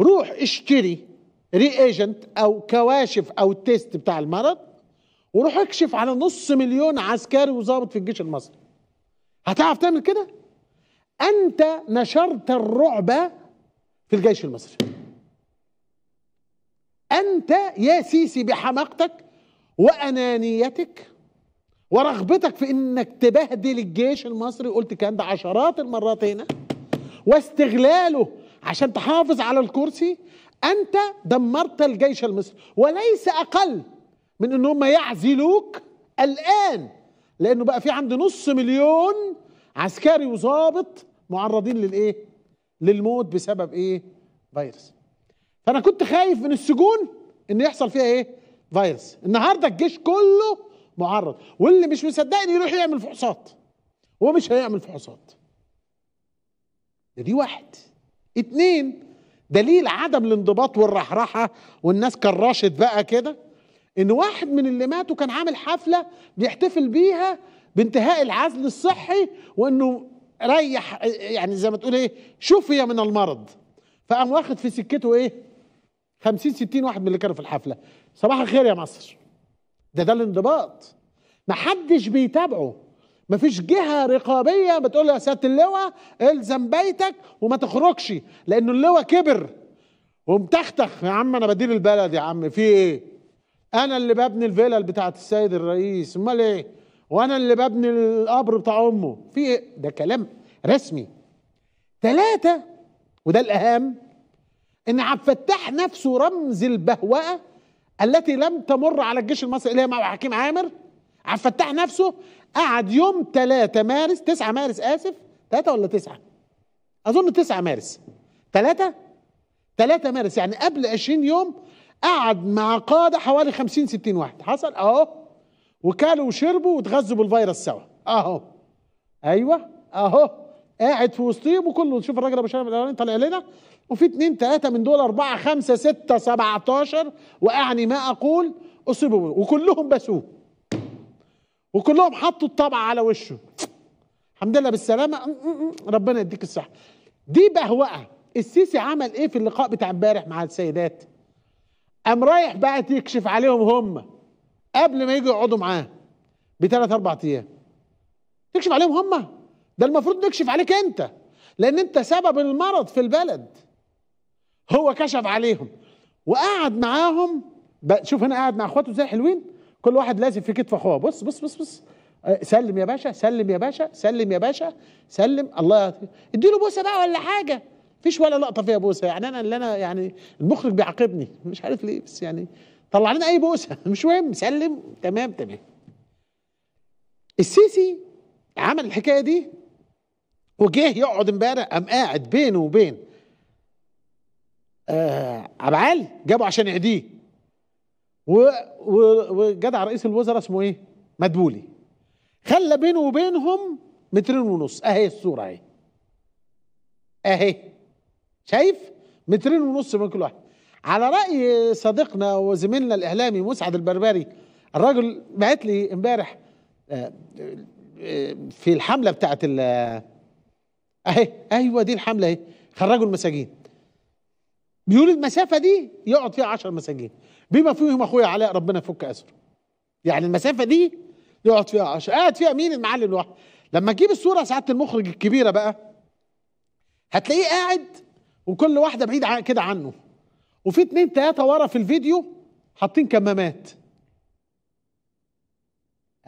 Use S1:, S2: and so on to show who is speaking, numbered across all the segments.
S1: روح اشتري reagent أو كواشف أو test بتاع المرض وروح اكشف على نص مليون عسكري وظابط في الجيش المصري. هتعرف تعمل كده؟ أنت نشرت الرعب في الجيش المصري. أنت يا سيسي بحماقتك وأنانيتك ورغبتك في إنك تبهدل الجيش المصري قلت الكلام ده عشرات المرات هنا واستغلاله عشان تحافظ على الكرسي أنت دمرت الجيش المصري. وليس أقل من إن هم يعزلوك الآن لأنه بقى في عندي نص مليون عسكري وظابط معرضين للإيه؟ للموت بسبب إيه؟ فيروس. فأنا كنت خايف من السجون إن يحصل فيها إيه؟ فيروس. النهارده الجيش كله معرض. واللي مش مصدقني يروح يعمل فحوصات. هو مش هيعمل فحوصات. ده دي واحد. اتنين دليل عدم الانضباط والرحرحه والناس كرشت بقى كده إن واحد من اللي ماتوا كان عامل حفلة بيحتفل بيها بانتهاء العزل الصحي وإنه ريح يعني زي ما تقول إيه شفي من المرض. فقام واخد في سكته إيه 50 60 واحد من اللي كانوا في الحفلة. صباح الخير يا مصر. ده ده الانضباط. ما حدش بيتابعه. ما فيش جهة رقابية بتقول يا سيادة اللواء إلزم بيتك وما تخرجش لأنه اللواء كبر ومتختخ يا عم أنا بدير البلد يا عم في إيه؟ أنا اللي ببني الفيلل بتاعت السيد الرئيس أمال إيه؟ وأنا اللي ببني القبر بتاع أمه في إيه؟ ده كلام رسمي ثلاثة وده الأهم إن عبد الفتاح نفسه رمز البهوأة التي لم تمر على الجيش المصري اللي هي مع حكيم عامر عبد الفتاح نفسه قعد يوم 3 مارس 9 مارس آسف 3 ولا 9 أظن 9 مارس. 3 3 مارس يعني قبل 20 يوم قعد مع قادة حوالي 50 60 واحد. حصل؟ أهو. وكلوا وشربوا واتغذوا بالفيروس سوا. أهو. أيوه أهو. قاعد في وسطهم وكله. شوف الراجل أبو شرف الأولاني طالع لنا. وفي اتنين تلاتة من دول أربعة خمسة ستة 17 واعني ما أقول. أصيبوا وكلهم بسوه. وكلهم حطوا الطبع على وشه. الحمد لله بالسلامة. ربنا يديك الصحة. دي بهوأة. السيسي عمل إيه في اللقاء بتاع امبارح مع السيدات؟ قام رايح بقى يكشف عليهم هم. قبل ما يجوا يقعدوا معاه. بثلاث أربع أيام. تكشف عليهم هم. ده المفروض نكشف عليك أنت. لأن أنت سبب المرض في البلد. هو كشف عليهم. وقعد معاهم. شوف هنا قاعد مع أخواته إزاي حلوين؟ كل واحد لازم في كتف اخوه بص بص بص بص. سلم يا باشا سلم يا باشا سلم يا باشا سلم. الله اديله بوسة بقى ولا حاجة. مفيش ولا لقطة فيها بوسة. يعني أنا اللي أنا يعني المخرج بيعاقبني. مش عارف ليه بس يعني طلع لنا أي بوسة. مش مهم. سلم. تمام تمام. السيسي عمل الحكاية دي وجه يقعد امبارح قام قاعد بينه وبين آه عبعال جابه عشان يعديه وجدع رئيس الوزراء اسمه إيه؟ مدبولي. خلى بينه وبينهم مترين ونص. اهي الصورة اهي. اهي. شايف؟ مترين ونص من كل واحد. على رأي صديقنا وزميلنا الإعلامي مسعد البربري الراجل بعت لي امبارح في الحملة بتاعت اهي أيوه دي الحملة اهي. خرجوا المساجين. بيقول المسافة دي يقعد فيها 10 مساجين. بما فيهم أخويا علاء ربنا يفك أسره. يعني المسافة دي يقعد فيها 10 قاعد فيها مين المعلم لوحده لما تجيب الصورة سعادة المخرج الكبيرة بقى هتلاقيه قاعد وكل واحدة بعيد كده عنه. وفي اتنين تلاتة ورا في الفيديو حاطين كمامات.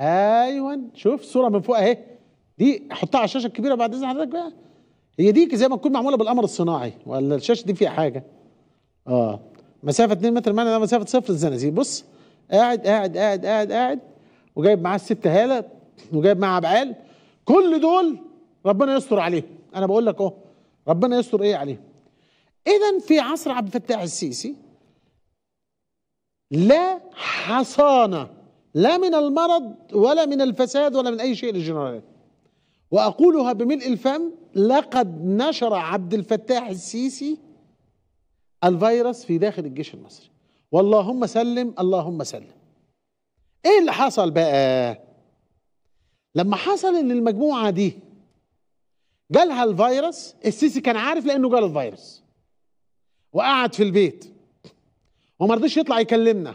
S1: أيوه شوف صورة من فوق أهي. دي حطها على الشاشة الكبيرة بعد إذن حضرتك بقى. هي دي زي ما تكون معمولة بالقمر الصناعي ولا الشاشة دي فيها حاجة؟ آه. مسافة 2 متر معنى ده مسافة صفر الزنازير بص قاعد قاعد قاعد قاعد قاعد وجايب معاه الست هالة وجايب معاه عبعال. كل دول ربنا يستر عليهم. أنا بقول لك أهو ربنا يستر إيه عليهم؟ اذا في عصر عبد الفتاح السيسي لا حصانه لا من المرض ولا من الفساد ولا من أي شيء للجنرالات. وأقولها بملء الفم لقد نشر عبد الفتاح السيسي الفيروس في داخل الجيش المصري. واللهم سلم اللهم سلم. إيه اللي حصل بقى؟ لما حصل إن المجموعة دي جالها الفيروس السيسي كان عارف لأنه جاله الفيروس. وقعد في البيت. وما رضيش يطلع يكلمنا.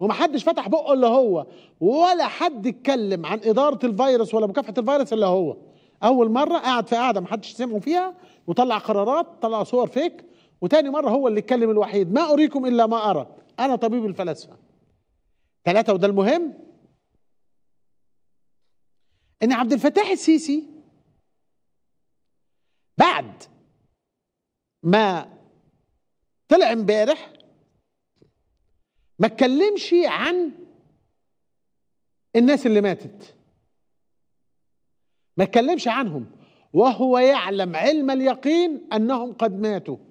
S1: ومحدش فتح بقه إلا هو. ولا حد اتكلم عن إدارة الفيروس ولا مكافحة الفيروس إلا هو. أول مرة قعد في قعده محدش سمعه فيها وطلع قرارات طلع صور فيك. وتاني مرة هو اللي اتكلم الوحيد. ما أريكم إلا ما أرى. أنا طبيب الفلاسفة. ثلاثة وده المهم. إن عبد الفتاح السيسي بعد ما طلع امبارح ما اتكلمش عن الناس اللي ماتت. ما اتكلمش عنهم. وهو يعلم علم اليقين أنهم قد ماتوا.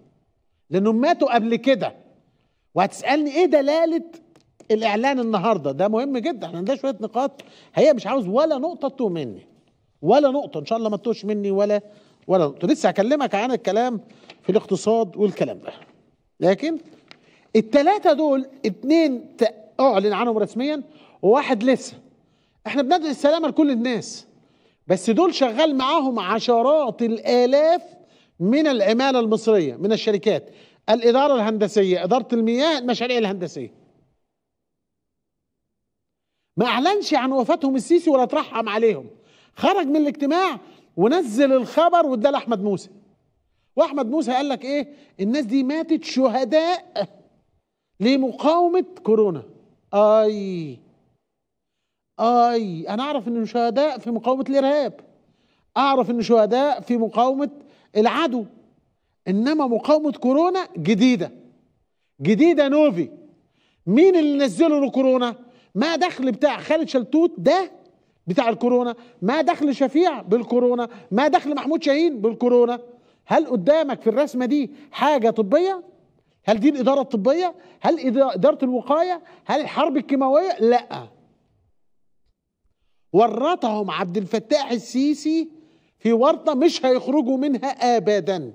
S1: لانهم ماتوا قبل كده. وهتسألني إيه دلالة الإعلان النهارده؟ ده مهم جدا إحنا عندنا شوية نقاط. هي مش عاوز ولا نقطة تتوه مني ولا نقطة إن شاء الله ما تتوهش مني ولا ولا نقطة. لسه هكلمك عن الكلام في الاقتصاد والكلام ده. لكن الثلاثه دول اتنين أعلن عنهم رسميا وواحد لسه. إحنا بندعي السلامة لكل الناس بس دول شغال معاهم عشرات الآلاف من العمالة المصرية من الشركات. الإدارة الهندسية إدارة المياه المشاريع الهندسية. ما أعلنش عن وفاتهم السيسي ولا ترحم عليهم. خرج من الاجتماع ونزل الخبر واداه لأحمد موسى. وأحمد موسى قال لك إيه؟ الناس دي ماتت شهداء لمقاومة كورونا. آي. آي. أنا أعرف ان شهداء في مقاومة الإرهاب. أعرف ان شهداء في مقاومة العدو. إنما مقاومة كورونا جديدة. جديدة نوفي. مين اللي نزله له كورونا؟ ما دخل بتاع خالد شلتوت ده بتاع الكورونا. ما دخل شفيع بالكورونا. ما دخل محمود شاهين بالكورونا. هل قدامك في الرسمة دي حاجة طبية؟ هل دي الإدارة الطبية؟ هل إدارة الوقاية؟ هل الحرب الكيماوية؟ لا. ورطهم عبد الفتاح السيسي في ورطة مش هيخرجوا منها ابدا.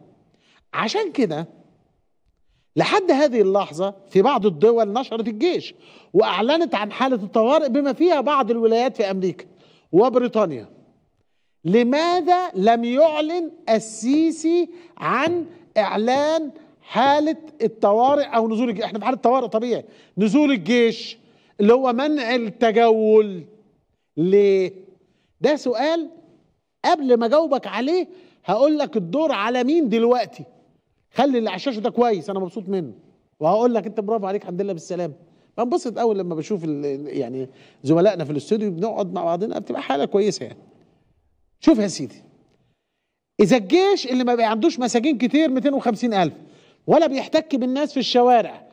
S1: عشان كده لحد هذه اللحظة في بعض الدول نشرت الجيش وأعلنت عن حالة الطوارئ بما فيها بعض الولايات في أمريكا وبريطانيا. لماذا لم يعلن السيسي عن إعلان حالة الطوارئ أو نزول الجيش؟ إحنا في حالة طوارئ طبيعي. نزول الجيش اللي هو منع التجول. ليه؟ ده سؤال قبل ما اجاوبك عليه هقول لك الدور على مين دلوقتي. خلي اللي على الشاشه ده كويس أنا مبسوط منه. وهقول لك انت برافو عليك الحمد لله بالسلامة. بنبسط اول لما بشوف يعني زملائنا في الاستوديو بنقعد مع بعضنا بتبقى حالة كويسة يعني. شوف يا سيدي. إذا الجيش اللي ما عندوش مساجين كتير 250 ألف ولا بيحتك بالناس في الشوارع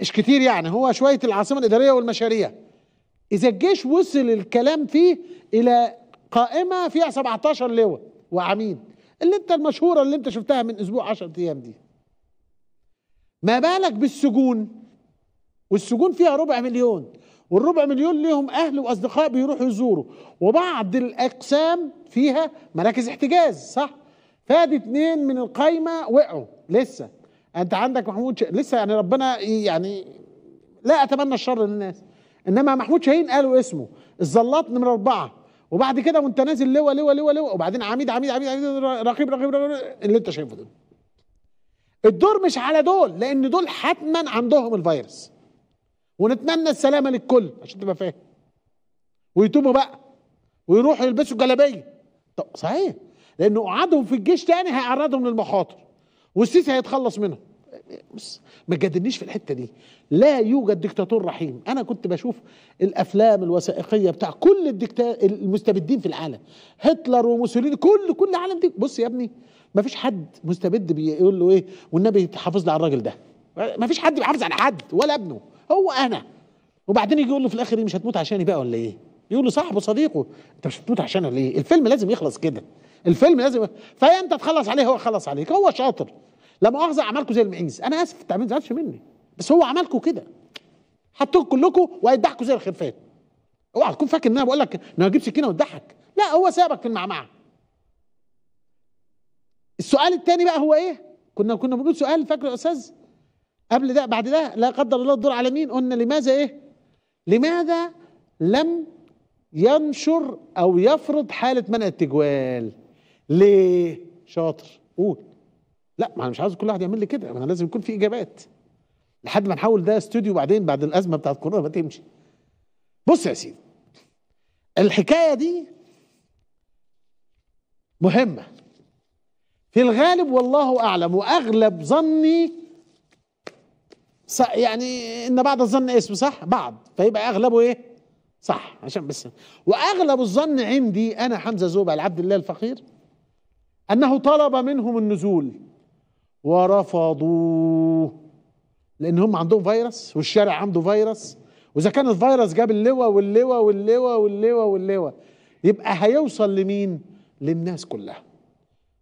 S1: مش كتير يعني هو شوية العاصمة الإدارية والمشاريع. إذا الجيش وصل الكلام فيه إلى قائمة فيها 17 لواء وعميد. اللي انت المشهورة اللي انت شفتها من أسبوع 10 أيام دي. ما بالك بالسجون؟ والسجون فيها ربع مليون. والربع مليون ليهم أهل وأصدقاء بيروحوا يزوروا. وبعض الأقسام فيها مراكز احتجاز صح؟ فادي اتنين من القايمة وقعوا لسه. انت عندك محمود ش... لسه يعني ربنا يعني لا أتمنى الشر للناس. إنما محمود شاهين قالوا اسمه الزلاط نمرة أربعة. وبعد كده وانت نازل لواء لواء لواء لواء وبعدين عميد عميد عميد, عميد رقيب رقيب رقيب اللي انت شايفه ده الدور مش على دول لأن دول حتما عندهم الفيروس. ونتمنى السلامة للكل عشان تبقى فاهم. ويتوبوا بقى ويروحوا يلبسوا جلابيه طب صحيح لأنه قعدهم في الجيش تاني هيعرضهم للمخاطر والسيسي هيتخلص منهم. بس ما تجادلنيش في الحتة دي. لا يوجد دكتاتور رحيم. أنا كنت بشوف الأفلام الوثائقية بتاع كل الدكتا المستبدين في العالم. هتلر وموسوليني كل كل العالم دي. بص يا ابني ما فيش حد مستبد بيقول له إيه والنبي تحافظ لي على الراجل ده. ما فيش حد بيحافظ على حد ولا ابنه. هو أنا. وبعدين يجي يقول له في الآخر إيه مش هتموت عشاني بقى ولا إيه؟ يقول له صاحبه صديقه. أنت مش هتموت عشانه ولا إيه؟ الفيلم لازم يخلص كده. الفيلم لازم فيا انت تخلص عليه هو خلص عليك. هو شاطر. لا مؤاخذة عملكم زي المعيز أنا آسف التعبير ما تزعلش مني. بس هو عملكم كده. حطوكم كلكم وهيضحكوا زي الخرفان. اوعى تكون فاكر إن أنا بقول لك إن أنا هجيب سكينة وتضحك. لا هو سابك في المعمعة. السؤال الثاني بقى هو إيه؟ كنا كنا بنقول سؤال فاكر يا أستاذ؟ قبل ده بعد ده لا قدر الله الدور على مين؟ قلنا لماذا إيه؟ لماذا لم ينشر أو يفرض حالة منع التجوال؟ ليه؟ شاطر. قول. لا ما أنا مش عاوز كل واحد يعمل لي كده أنا لازم يكون في إجابات. لحد ما نحول ده استوديو بعدين بعد الأزمة بتاعت كورونا ما تمشي بص يا سيدي الحكاية دي مهمة. في الغالب والله أعلم وأغلب ظني يعني إن بعد الظن اسم صح؟ بعض. فيبقى أغلبه إيه؟ صح. عشان بس وأغلب الظن عندي أنا حمزة زوبة العبد الله الفقير أنه طلب منهم النزول. ورفضوا لأن هم عندهم فيروس والشارع عنده فيروس. وإذا كان الفيروس جاب اللواء واللواء واللواء واللواء واللواء يبقى هيوصل لمين؟ للناس كلها.